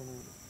Oh.